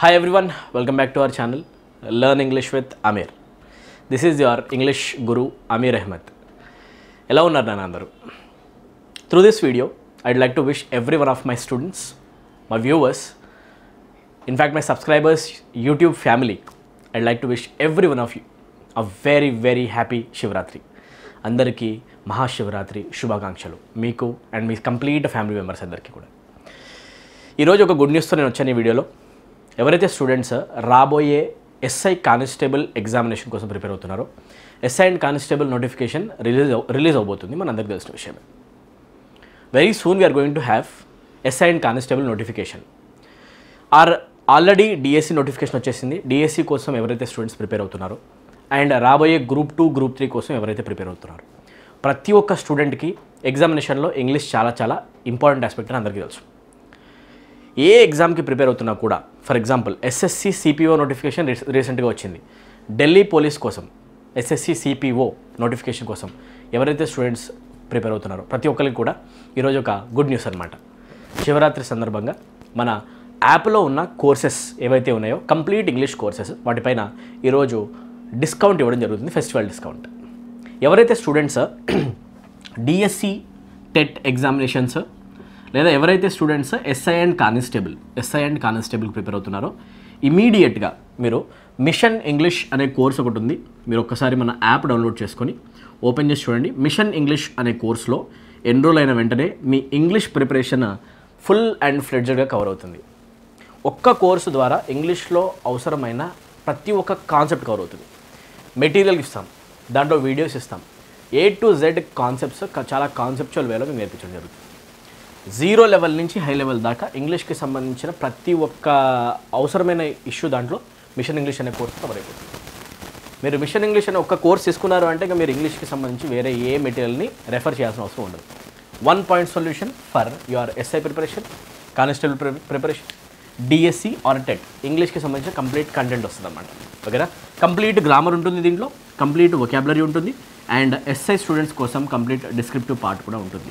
Hi everyone, welcome back to our channel learn English with Amir This is your English guru Amir Ahmed ఎలా ఉన్నారు నన్ను అందరూ through this video I'd like to wish every one of my students my viewers in fact my subscribers YouTube family I'd like to wish every one of you a very very happy Shivaratri అందరికీ మహాశివరాత్రి శుభాకాంక్షలు మీకు and మీ complete family members అందరికీ కూడా. ఈరోజు ఒక good న్యూస్తో నేను వచ్చాను ఈ వీడియోలో. ఎవరైతే స్టూడెంట్స్ రాబోయే ఎస్ఐ కానిస్టేబుల్ ఎగ్జామినేషన్ కోసం ప్రిపేర్ అవుతున్నారో SI and constable notification release release అవబోతుంది మన అందరికీ తెలిసిన విషయమే. Very soon we're going to have SI and constable notification. Or already DSC notification వచ్చేసింది. డిఎస్సి కోసం ఎవరైతే స్టూడెంట్స్ ప్రిపేర్ అవుతున్నారో అండ్ రాబోయే గ్రూప్ టూ గ్రూప్ త్రీ కోసం ఎవరైతే ప్రిపేర్ అవుతున్నారో ప్రతి ఒక్క స్టూడెంట్కి ఎగ్జామినేషన్లో ఇంగ్లీష్ చాలా చాలా ఇంపార్టెంట్ ఆస్పెక్ట్ అని అందరికీ తెలుసు. ఏ ఎగ్జామ్కి ప్రిపేర్ అవుతున్నా కూడా for example SSC CPO notification రీసెంట్గా వచ్చింది. ఢిల్లీ పోలీస్ కోసం ఎస్ఎస్సి సిపిఓ నోటిఫికేషన్ కోసం ఎవరైతే స్టూడెంట్స్ ప్రిపేర్ అవుతున్నారో ప్రతి ఒక్కరికి కూడా ఈరోజు ఒక గుడ్ న్యూస్ అనమాట శివరాత్రి సందర్భంగా మన యాప్లో ఉన్న కోర్సెస్ ఏవైతే ఉన్నాయో కంప్లీట్ ఇంగ్లీష్ కోర్సెస్ వాటిపైన ఈరోజు డిస్కౌంట్ ఇవ్వడం జరుగుతుంది ఫెస్టివల్ డిస్కౌంట్ ఎవరైతే స్టూడెంట్స్ డిఎస్సి టెట్ ఎగ్జామినేషన్స్ లేదా ఎవరైతే students SI and constable SI and constable prepare అవుతున్నారో ఇమీడియట్గా మీరు మిషన్ ఇంగ్లీష్ అనే కోర్స్ ఒకటి ఉంది. మీరు ఒక్కసారి మన యాప్ డౌన్లోడ్ చేసుకొని ఓపెన్ చేసి చూడండి. మిషన్ ఇంగ్లీష్ అనే కోర్స్లో ఎన్రోల్ అయిన వెంటనే మీ ఇంగ్లీష్ ప్రిపరేషన్ ఫుల్ అండ్ ఫ్లెడ్జెడ్గా కవర్ అవుతుంది. ఒక్క కోర్సు ద్వారా ఇంగ్లీష్లో అవసరమైన ప్రతి ఒక్క కాన్సెప్ట్ కవర్ అవుతుంది. మెటీరియల్ ఇస్తాం. దాంట్లో వీడియోస్ ఇస్తాం. ఏ టు జెడ్ కాన్సెప్ట్స్ చాలా కాన్సెప్చువల్ వేలో మేము నేర్పించడం జరుగుతుంది. జీరో లెవెల్ నుంచి హై లెవెల్ దాకా ఇంగ్లీష్కి సంబంధించిన ప్రతి ఒక్క అవసరమైన ఇష్యూ దాంట్లో మిషన్ ఇంగ్లీష్ అనే కోర్స్ కవర్ అయిపోతుంది మీరు మిషన్ ఇంగ్లీష్ అనే ఒక్క కోర్స్ తీసుకున్నారు అంటే ఇంకా మీరు ఇంగ్లీష్కి సంబంధించి వేరే ఏ మెటీరియల్ని రెఫర్ చేయాల్సిన అవసరం ఉండదు. One point solution for your SI preparation constable preparation DSC or TET ఇంగ్లీష్కి సంబంధించిన కంప్లీట్ కంటెంట్ వస్తుంది అనమాట ఓకేనా కంప్లీట్ గ్రామర్ ఉంటుంది దీంట్లో కంప్లీట్ వొకాబులరీ ఉంటుంది అండ్ ఎస్ఐ స్టూడెంట్స్ కోసం కంప్లీట్ డిస్క్రిప్టివ్ పార్ట్ కూడా ఉంటుంది.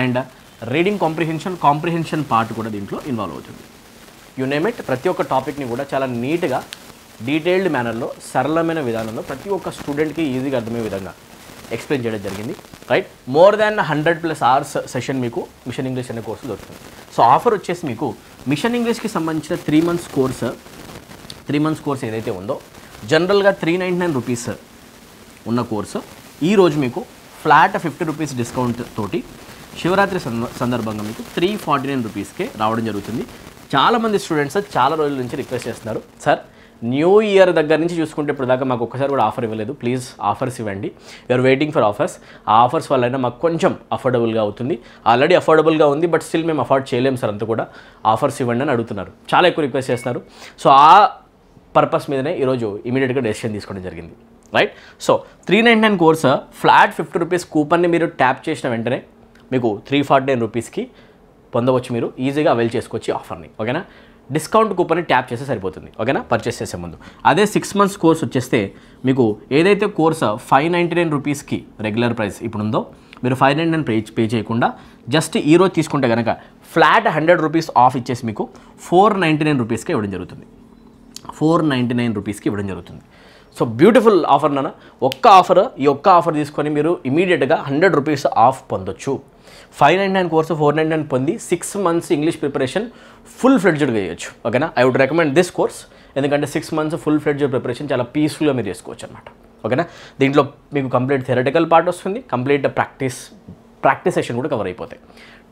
And reading comprehension comprehension part కూడా దీంట్లో ఇన్వాల్వ్ అవుతుంది. యు నేమ్ ఇట్ ప్రతి ఒక్క టాపిక్ని కూడా చాలా నీట్గా డీటెయిల్డ్ మేనర్లో సరళమైన విధానంలో ప్రతి ఒక్క స్టూడెంట్కి ఈజీగా అర్థమయ్యే విధంగా ఎక్స్ప్లెయిన్ చేయడం జరిగింది. Right more than hundred plus hours session మీకు మిషన్ ఇంగ్లీష్ అనే కోర్సు దొరుకుతుంది. సో ఆఫర్ వచ్చేసి మీకు మిషన్ ఇంగ్లీష్కి సంబంధించిన three months course three months course ఏదైతే ఉందో జనరల్గా త్రీ నైంటీ నైన్ రూపీస్ ఉన్న కోర్సు ఈరోజు మీకు ఫ్లాట్ ఫిఫ్టీ రూపీస్ డిస్కౌంట్ తోటి శివరాత్రి సంద- సందర్భంగా మీకు త్రీ ఫార్టీ నైన్ రూపీస్కే రావడం జరుగుతుంది. చాలామంది స్టూడెంట్స్ చాలా రోజుల నుంచి రిక్వెస్ట్ చేస్తున్నారు. సార్ న్యూ ఇయర్ దగ్గర నుంచి చూసుకుంటే ఇప్పుడు దాకా మాకు ఒక్కసారి కూడా ఆఫర్ ఇవ్వలేదు. ప్లీజ్ ఆఫర్స్ ఇవ్వండి. యూఆర్ వెయిటింగ్ ఫర్ ఆఫర్స్ ఆ ఆఫర్స్ వల్ల మాకు కొంచెం అఫోర్డబుల్గా అవుతుంది. ఆల్రెడీ అఫోర్డబుల్గా ఉంది బట్ స్టిల్ మేము అఫోర్డ్ చేయలేము సార్ అంతా కూడా. ఆఫర్స్ ఇవ్వండి అని అడుగుతున్నారు. చాలా ఎక్కువ రిక్వెస్ట్ చేస్తున్నారు. సో ఆ పర్పస్ మీదనే ఈరోజు ఇమీడియట్గా డెసిషన్ తీసుకోవడం జరిగింది. Right so three nine nine course flat fifty rupees కూపన్ని మీరు ట్యాప్ చేసిన వెంటనే మీకు త్రీ ఫార్టీ నైన్ రూపీస్కి పొందవచ్చు మీరు. ఈజీగా అవైల్ చేసుకోవచ్చు ఆఫర్ని ఓకేనా డిస్కౌంట్ కూపన్ని ట్యాప్ చేస్తే సరిపోతుంది. ఓకేనా పర్చేస్ చేసే ముందు. అదే సిక్స్ మంత్స్ కోర్స్ వచ్చేస్తే మీకు ఏదైతే కోర్స్ ఫైవ్ నైంటీ నైన్ రూపీస్కి రెగ్యులర్ ప్రైస్ ఇప్పుడు ఉందో మీరు five ninety nine pay pay చేయకుండా జస్ట్ ఈ రోజు తీసుకుంటే కనుక ఫ్లాట్ హండ్రెడ్ రూపీస్ ఆఫ్ ఇచ్చేసి మీకు ఫోర్ నైంటీ నైన్ రూపీస్కి ఇవ్వడం జరుగుతుంది. ఫోర్ నైంటీ నైన్ రూపీస్కి ఇవ్వడం జరుగుతుంది. సో బ్యూటిఫుల్ ఆఫర్ నాన్న. ఒక్క ఆఫర్ ఈ ఒక్క ఆఫర్ తీసుకొని మీరు ఇమీడియట్గా హండ్రెడ్ రూపీస్ ఆఫ్ పొందొచ్చు. Five nine nine course four nine nine పొంది six months English preparation full ఫ్లెడ్జ్డ్గా చేయొచ్చు. ఓకేనా? I would recommend this course ఎందుకంటే six months full fledge preparation చాలా పీస్ఫుల్గా మీరు చేసుకోవచ్చు అనమాట ఓకేనా? దీంట్లో మీకు కంప్లీట్ థెరటికల్ పార్ట్ వస్తుంది కంప్లీట్ ప్రాక్టీస్ ప్రాక్టీస్ సెషన్ కూడా కవర్ అయిపోతాయి.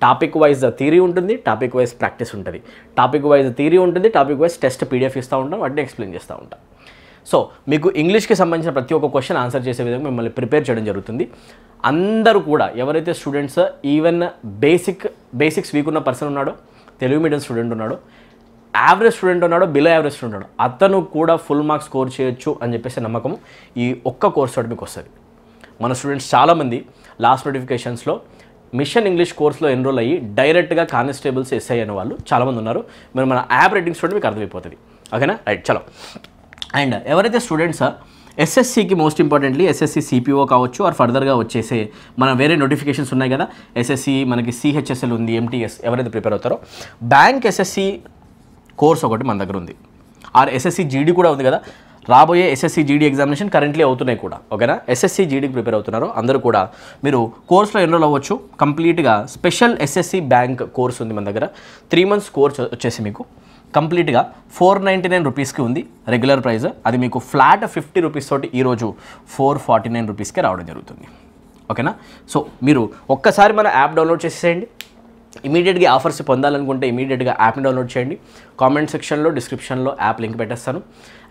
టాపిక్ వైజ్ థీరీ ఉంటుంది టాపిక్ వైజ్ ప్రాక్టీస్ ఉంటుంది. టాపిక్ వైజ్ థీరీ ఉంటుంది టాపిక్ వైజ్ టెస్ట్ పీడిఎఫ్ ఇస్తూ ఉంటాం వాటిని ఎక్స్ప్లెయిన్ చేస్తూ ఉంటాం. సో మీకు ఇంగ్లీష్కి సంబంధించిన ప్రతి ఒక్క క్వశ్చన్ ఆన్సర్ చేసే విధంగా మిమ్మల్ని ప్రిపేర్ చేయడం జరుగుతుంది. అందరూ కూడా ఎవరైతే students even basic basics weak ఉన్న పర్సన్ ఉన్నాడో తెలుగు మీడియం స్టూడెంట్ ఉన్నాడో యావరేజ్ స్టూడెంట్ ఉన్నాడో బిలో యావరేజ్ స్టూడెంట్ ఉన్నాడో అతను కూడా ఫుల్ మార్క్స్ స్కోర్ చేయొచ్చు అని చెప్పేసి నమ్మకం ఈ ఒక్క కోర్స్ తోటి మీకు వస్తుంది. మన స్టూడెంట్స్ చాలామంది లాస్ట్ నోటిఫికేషన్స్లో మిషన్ ఇంగ్లీష్ కోర్స్లో ఎన్రోల్ అయ్యి డైరెక్ట్గా కానిస్టేబుల్స్ ఎస్ఐ అనే వాళ్ళు చాలామంది ఉన్నారు. మీరు మన యాప్ రేటింగ్స్ చూడండి మీకు అర్థమైపోతుంది. ఓకేనా? రైట్ చలో. అండ్ ఎవరైతే students ఎస్ఎస్సికి most importantly S S C C P O కావచ్చు ఆర్ ఫర్దర్గా వచ్చేసే మన వేరే నోటిఫికేషన్స్ ఉన్నాయి కదా. ఎస్ఎస్సి మనకి సిహెచ్ఎస్ఎల్ ఉంది ఎంటీఎస్ ఎవరైతే ప్రిపేర్ అవుతారో. బ్యాంక్ ఎస్ఎస్సి కోర్స్ ఒకటి మన దగ్గర ఉంది. ఆర్ ఎస్ఎస్సి జీడీ కూడా ఉంది కదా. రాబోయే ఎస్ఎస్సి జీడీ ఎగ్జామినేషన్ కరెంట్లీ అవుతున్నాయి కూడా. ఓకేనా? ఎస్ఎస్సి జీడీకి ప్రిపేర్ అవుతున్నారు. అందరూ కూడా మీరు కోర్స్లో ఎన్రోల్ అవ్వచ్చు. కంప్లీట్గా స్పెషల్ ఎస్ఎస్సి బ్యాంక్ కోర్స్ ఉంది మన దగ్గర. త్రీ మంత్స్ కోర్స్ వచ్చేసి మీకు. కంప్లీట్గా ఫోర్ నైంటీ నైన్ రూపీస్కి ఉంది రెగ్యులర్ ప్రైస్ అది మీకు ఫ్లాట్ ఫిఫ్టీ రూపీస్ తోటి ఈరోజు ఫోర్ ఫార్టీ నైన్ రూపీస్కే రావడం జరుగుతుంది. ఓకేనా? సో మీరు ఒక్కసారి మన యాప్ డౌన్లోడ్ చేసేయండి ఇమీడియట్గా ఆఫర్స్ పొందాలనుకుంటే ఇమీడియట్గా యాప్ని డౌన్లోడ్ చేయండి. కామెంట్ సెక్షన్లో డిస్క్రిప్షన్లో యాప్ లింక్ పెట్టేస్తాను.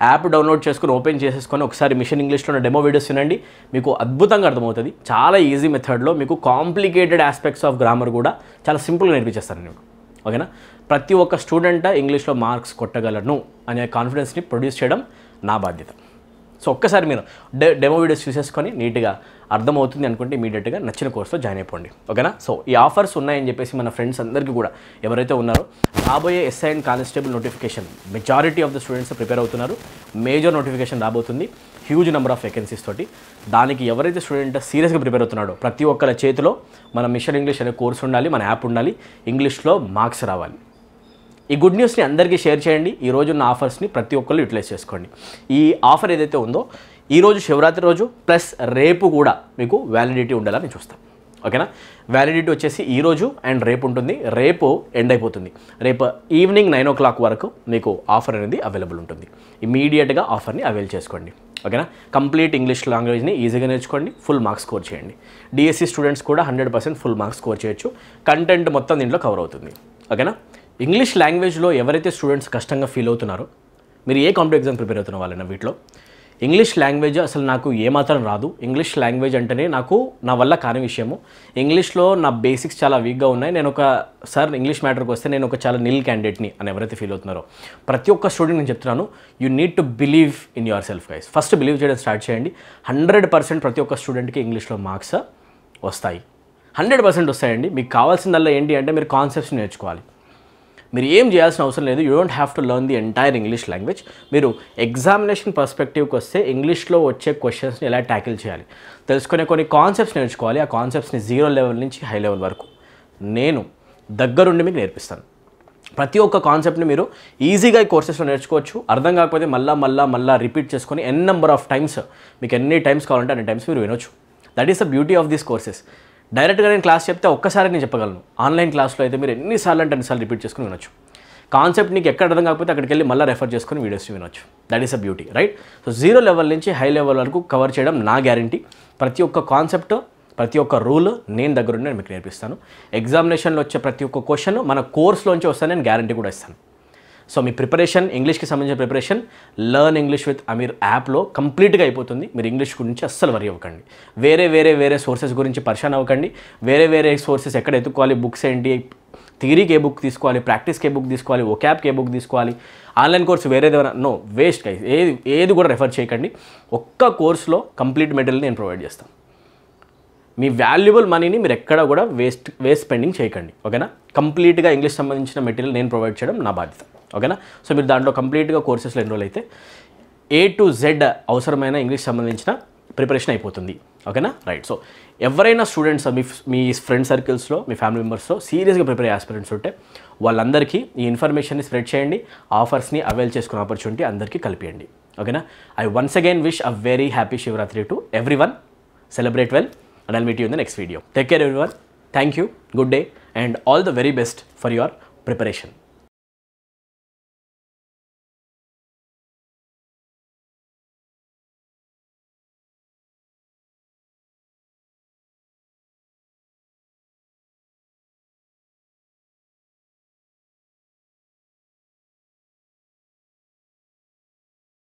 యాప్ డౌన్లోడ్ చేసుకుని ఓపెన్ చేసేసుకొని ఒకసారి మిషన్ ఇంగ్లీష్లో డెమో వీడియోస్ వినండి. మీకు అద్భుతంగా అర్థమవుతుంది. చాలా ఈజీ మెథడ్లో మీకు కాంప్లికేటెడ్ ఆస్పెక్ట్స్ ఆఫ్ గ్రామర్ కూడా చాలా సింపుల్గా నేర్పించేస్తాను నేను. ఓకేనా? ప్రతి ఒక్క స్టూడెంట్ ఇంగ్లీష్లో మార్క్స్ కొట్టగలను అనే కాన్ఫిడెన్స్ని ప్రొడ్యూస్ చేయడం నా బాధ్యత. సో ఒక్కసారి మీరు డె డెమో వీడియోస్ చూసేసుకొని నీట్గా అర్థమవుతుంది అనుకుంటే ఇమీడియట్గా నచ్చిన కోర్సులో జాయిన్ అయిపోండి. ఓకేనా సో ఈ ఆఫర్స్ ఉన్నాయని చెప్పేసి మన ఫ్రెండ్స్ అందరికీ కూడా ఎవరైతే ఉన్నారో రాబోయే SI and constable notification majority of the students prepare అవుతున్నారు. మేజర్ నోటిఫికేషన్ రాబోతుంది. హ్యూజ్ నెంబర్ ఆఫ్ వేకెన్సీస్ తోటి. దానికి ఎవరైతే స్టూడెంట్ సీరియస్గా ప్రిపేర్ అవుతున్నాడో ప్రతి ఒక్కరి చేతిలో మన మిషన్ ఇంగ్లీష్ అనే కోర్స్ ఉండాలి మన యాప్ ఉండాలి ఇంగ్లీష్లో మార్క్స్ రావాలి. ఈ గుడ్ న్యూస్ని అందరికీ షేర్ చేయండి. ఈ రోజున్న ఆఫర్స్ని ప్రతి ఒక్కరు యూటిలైజ్ చేసుకోండి. ఈ ఆఫర్ ఏదైతే ఉందో ఈరోజు శివరాత్రి రోజు ప్లస్ రేపు కూడా మీకు వ్యాలిడిటీ ఉండాలని చూస్తాం ఓకేనా? వ్యాలిడిటీ వచ్చేసి ఈరోజు అండ్ రేపు ఉంటుంది. రేపు ఎండ్ అయిపోతుంది. రేపు ఈవినింగ్ నైన్ ఓ క్లాక్ వరకు మీకు ఆఫర్ అనేది అవైలబుల్ ఉంటుంది. ఇమీడియట్గా ఆఫర్ని అవైల్ చేసుకోండి. ఓకేనా? కంప్లీట్ ఇంగ్లీష్ లాంగ్వేజ్ని ఈజీగా నేర్చుకోండి. ఫుల్ మార్క్స్ స్కోర్ చేయండి. డిఎస్సి స్టూడెంట్స్ కూడా hundred percent full marks score చేయొచ్చు. కంటెంట్ మొత్తం దీంట్లో కవర్ అవుతుంది. ఓకేనా? ఇంగ్లీష్ లాంగ్వేజ్లో ఎవరైతే స్టూడెంట్స్ కష్టంగా ఫీల్ అవుతున్నారో మీరు ఏ కాంపిటేటివ్ ఎగ్జామ్ ప్రిపేర్ అవుతున్న వాళ్ళైనా వీటిలో ఇంగ్లీష్ లాంగ్వేజ్ అసలు నాకు ఏమాత్రం రాదు. ఇంగ్లీష్ లాంగ్వేజ్ అంటేనే నాకు నా వల్ల కాని విషయము. ఇంగ్లీష్లో నా బేసిక్స్ చాలా వీక్గా ఉన్నాయి. నేను ఒక సార్ ఇంగ్లీష్ మ్యాటర్కి వస్తే నేను ఒక చాలా నిల్ క్యాండిడేట్ని అని ఎవరైతే ఫీల్ అవుతున్నారో. ప్రతి ఒక్క స్టూడెంట్ నేను చెప్తున్నాను you need to believe in yourself guys first believe చేయడం స్టార్ట్ చేయండి. హండ్రెడ్ పర్సెంట్ ప్రతి ఒక్క స్టూడెంట్కి ఇంగ్లీష్లో మార్క్స్ వస్తాయి. హండ్రెడ్ పర్సెంట్ వస్తాయండి. మీకు కావాల్సిందల్లా ఏంటి అంటే మీరు కాన్సెప్ట్స్ నేర్చుకోవాలి. మీరు ఏం చేయాల్సిన అవసరం లేదు. You don't have to learn the entire English language మీరు ఎగ్జామినేషన్ పర్స్పెక్టివ్కి వస్తే ఇంగ్లీష్లో వచ్చే క్వశ్చన్స్ని ఎలా ట్యాకిల్ చేయాలి? తెలుసుకునే కొన్ని కాన్సెప్ట్స్ నేర్చుకోవాలి. ఆ కాన్సెప్ట్స్ని జీరో లెవెల్ నుంచి హై లెవెల్ వరకు. నేను దగ్గరుండి మీకు నేర్పిస్తాను. ప్రతి ఒక్క కాన్సెప్ట్ని మీరు ఈజీగా ఈ కోర్సెస్లో నేర్చుకోవచ్చు. అర్థం కాకపోతే మళ్ళా మళ్ళా మళ్ళా రిపీట్ చేసుకొని ఎన్ నెంబర్ ఆఫ్ టైమ్స్ మీకు ఎన్ని టైమ్స్ కావాలంటే అన్ని టైమ్స్ మీరు వినొచ్చు. That is the beauty of these courses డైరెక్ట్గా నేను క్లాస్ చెప్తే ఒక్కసారి నేను చెప్పగలను. ఆన్లైన్ క్లాస్లో అయితే మీరు ఎన్నిసార్లు అంటే ఎన్నిసార్లు రిపీట్ చేసుకుని వినొచ్చు. కాన్సెప్ట్ నీకు ఎక్కడ అర్థం కాకపోతే అక్కడికి వెళ్ళి మళ్ళీ రెఫర్ చేసుకుని వీడియోస్ వినొచ్చు. That is a beauty right so zero level నుంచి హై లెవెల్ వరకు కవర్ చేయడం నా గ్యారంటీ ప్రతి ఒక్క కాన్సెప్ట్ ప్రతి ఒక్క రూల్ నేను దగ్గరుండి నేను మీకు నేర్పిస్తాను. ఎగ్జామినేషన్లో వచ్చే ప్రతి ఒక్క క్వశ్చన్ మన కోర్స్లోంచి వస్తాను నేను గ్యారంటీ కూడా ఇస్తాను. సో మీ ప్రిపరేషన్ ఇంగ్లీష్కి సంబంధించిన preparation learn English with Amir యాప్లో కంప్లీట్గా అయిపోతుంది. మీరు ఇంగ్లీష్ గురించి అస్సలు వరి అవ్వకండి. వేరే వేరే వేరే సోర్సెస్ గురించి పరిశాన్ అవ్వకండి. వేరే వేరే సోర్సెస్ ఎక్కడ ఎత్తుకోవాలి బుక్స్ ఏంటి థియరీకి ఏ బుక్ తీసుకోవాలి ప్రాక్టీస్కి ఏ బుక్ తీసుకోవాలి ఓ క్యాప్కి ఏ బుక్ తీసుకోవాలి ఆన్లైన్ కోర్స్ వేరేది నో వేస్ట్ గైస్ ఏది ఏది కూడా రెఫర్ చేయకండి. ఒక్క కోర్స్లో కంప్లీట్ మెటీరియల్ నేను ప్రొవైడ్ చేస్తాను. మీ వాల్యుబుల్ మనీని మీరు ఎక్కడ కూడా వేస్ట్ వేస్ట్ స్పెండింగ్ చేయకండి. ఓకేనా? కంప్లీట్గా ఇంగ్లీష్ సంబంధించిన మెటీరియల్ నేను ప్రొవైడ్ చేయడం నా బాధ్యత. ఓకేనా? సో మీరు దాంట్లో కంప్లీట్గా కోర్సెస్లో ఎన్రోల్ అయితే ఏ టు జెడ్ అవసరమైన ఇంగ్లీష్ సంబంధించిన ప్రిపరేషన్ అయిపోతుంది. ఓకేనా? రైట్ సో ఎవరైనా స్టూడెంట్స్ మీ మీ ఫ్రెండ్ సర్కిల్స్లో మీ ఫ్యామిలీ మెంబర్స్లో సీరియస్గా ప్రిపేర్ అయ్యే ఆస్పిరెంట్స్ ఉంటే వాళ్ళందరికీ ఈ ఇన్ఫర్మేషన్ని స్ప్రెడ్ చేయండి. ఆఫర్స్ని అవైల్ చేసుకునే ఆపర్చునిటీ అందరికీ కలిపియండి. ఓకేనా? I once again wish a very happy Shivratri to everyone celebrate well and I'll meet you in the next video. Take care everyone. Thank you. Good day and all the very best for your preparation.